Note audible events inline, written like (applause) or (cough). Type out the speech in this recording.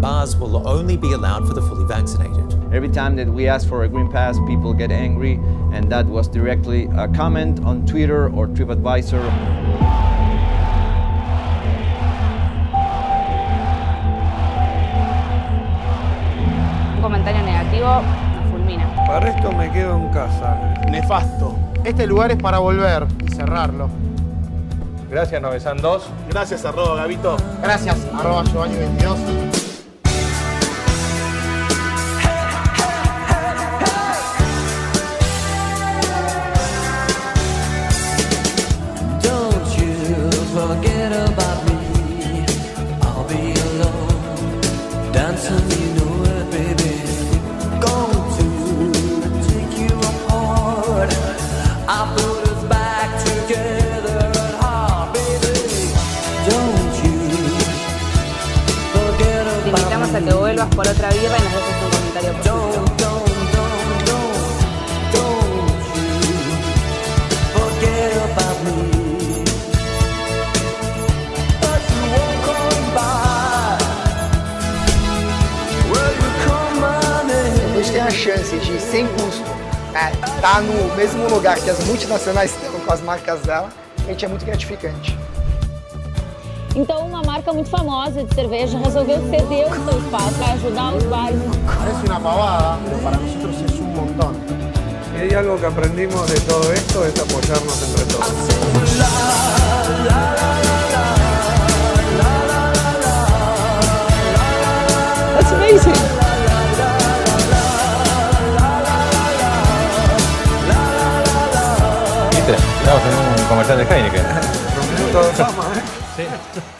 bars will only be allowed for the fully vaccinated. Every time that we ask for a green pass, people get angry, and that was directly a comment on Twitter or TripAdvisor. Un comentario negativo nos fulmina. Para esto me quedo en casa. Nefasto. Este lugar es para volver y cerrarlo. Gracias, Novesan 2. Gracias, arroba Gabito. Gracias, arroba Giovanni 22. Don't invitamos a que vuelvas por otra birra y nos dejes un comentario positivo. Tem a chance de, sem custo, né, tá no mesmo lugar que as multinacionais estão com as marcas dela, a gente é muito gratificante. Então, uma marca muito famosa de cerveja resolveu ceder o seu espaço para ajudar os bares. Parece una pavada, pero para es un montón. Si hay algo que aprendimos de todo esto es apoyarnos entre todos. That's amazing. ¿Viste? Estamos en un comercial de Heineken. Sí. (laughs)